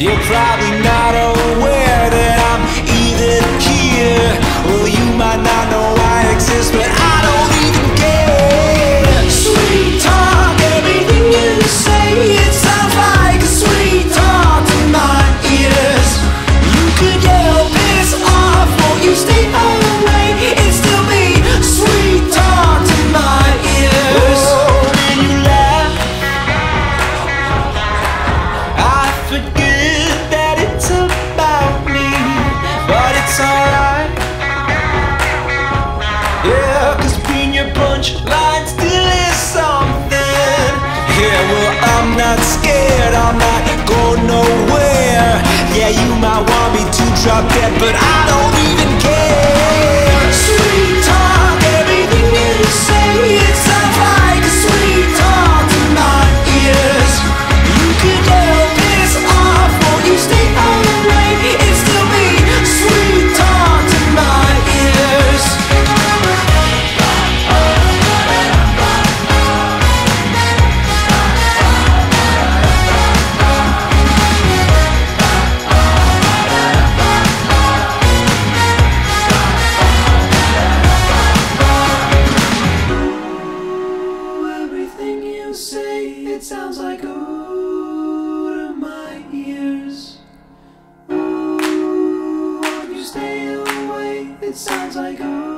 You probably drop dead, but I don't It sounds like ooh to my ears. Ooh, won't you stay away? It sounds like ooh.